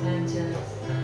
and just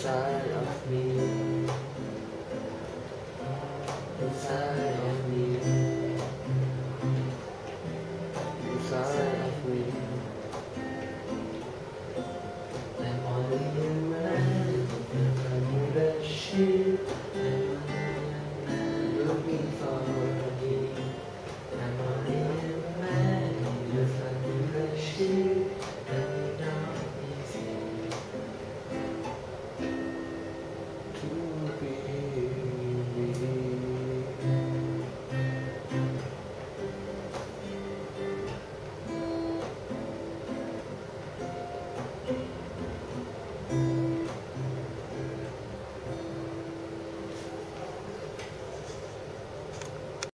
inside of me, inside of me. Two, three.